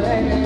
the